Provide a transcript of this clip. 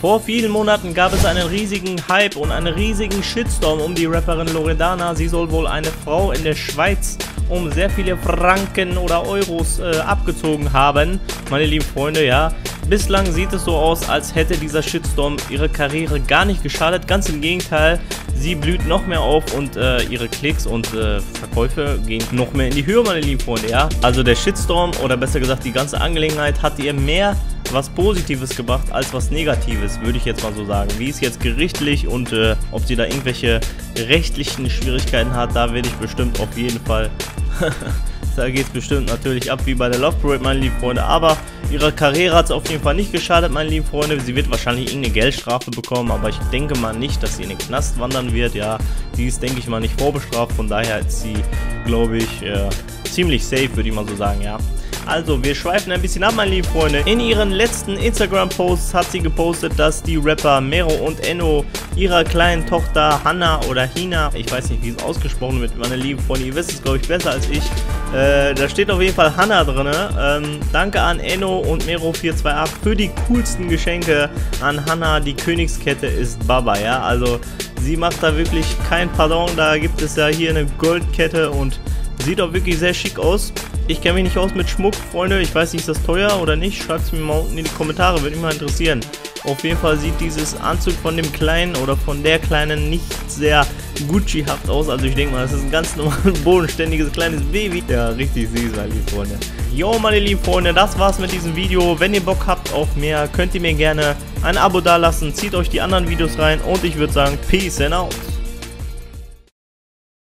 Vor vielen Monaten gab es einen riesigen Hype und einen riesigen Shitstorm um die Rapperin Loredana. Sie soll wohl eine Frau in der Schweiz um sehr viele Franken oder Euros äh, abgezogen haben. Meine lieben Freunde, ja. Bislang sieht es so aus, als hätte dieser Shitstorm ihre Karriere gar nicht geschadet. Ganz im Gegenteil, sie blüht noch mehr auf und äh, ihre Klicks und äh, Verkäufe gehen noch mehr in die Höhe, meine lieben Freunde, ja. Also der Shitstorm oder besser gesagt die ganze Angelegenheit hat ihr mehr was Positives gebracht als was Negatives, würde ich jetzt mal so sagen. Wie ist jetzt gerichtlich und äh, ob sie da irgendwelche rechtlichen Schwierigkeiten hat, da werde ich bestimmt auf jeden Fall da geht es bestimmt natürlich ab wie bei der Love Parade, meine lieben Freunde. Aber ihrer Karriere hat es auf jeden Fall nicht geschadet, meine lieben Freunde. Sie wird wahrscheinlich irgendeine Geldstrafe bekommen, aber ich denke mal nicht, dass sie in den Knast wandern wird. Ja, die ist, denke ich mal, nicht vorbestraft. Von daher ist sie, glaube ich, äh, ziemlich safe, würde ich mal so sagen, ja. Also, wir schweifen ein bisschen ab, meine lieben Freunde. In ihren letzten Instagram-Posts hat sie gepostet, dass die Rapper Mero und Enno ihrer kleinen Tochter Hannah oder Hina, ich weiß nicht, wie es ausgesprochen wird, meine lieben Freunde, ihr wisst es, glaube ich, besser als ich. Äh, da steht auf jeden Fall Hannah drin. Ähm, danke an Enno und Mero428 für die coolsten Geschenke an Hannah. Die Königskette ist Baba, ja, also sie macht da wirklich kein Pardon. Da gibt es ja hier eine Goldkette und sieht auch wirklich sehr schick aus. Ich kenne mich nicht aus mit Schmuck, Freunde. Ich weiß nicht, ist das teuer oder nicht? Schreibt es mir mal unten in die Kommentare, würde mich mal interessieren. Auf jeden Fall sieht dieses Anzug von dem Kleinen oder von der Kleinen nicht sehr Gucci-haft aus. Also ich denke mal, das ist ein ganz normales, bodenständiges kleines Baby. Ja, richtig süß, meine lieben Freunde. Jo, meine lieben Freunde, das war's mit diesem Video. Wenn ihr Bock habt auf mehr, könnt ihr mir gerne ein Abo dalassen. Zieht euch die anderen Videos rein und ich würde sagen, Peace and out.